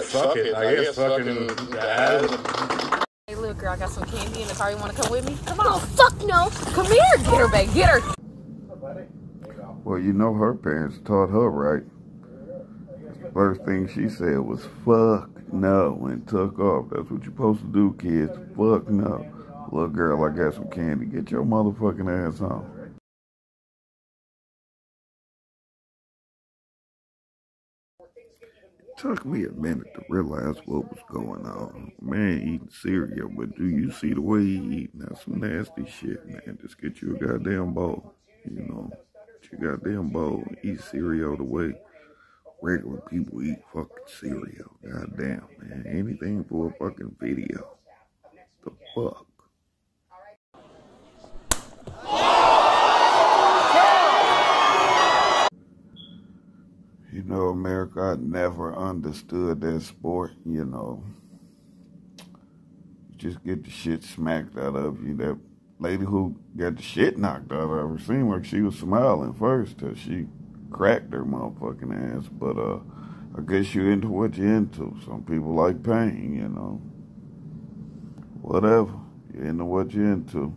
I guess fucking dad. Hey, look, girl, I got some candy in the car. You want to come with me? Come on. Oh on. fuck no. Come here. Get her, babe. Get her. Well, you know her parents taught her right. First thing she said was "fuck no" and took off. That's what you're supposed to do, kids. Fuck no. Little girl, I got some candy. Get your motherfucking ass home. Took me a minute to realize what was going on. Man eating cereal, but do you see the way he eating? That's some nasty shit, man. Just get you a goddamn bowl. You know, get goddamn bowl. Eat cereal the way regular people eat fucking cereal. Goddamn, man. Anything for a fucking video. The fuck? You know, America, I never understood that sport, you know. You just get the shit smacked out of you. That lady who got the shit knocked out of her seemed like she was smiling first till she cracked her motherfucking ass. But uh I guess you're into what you're into. Some people like pain, you know. Whatever. You're into what you're into.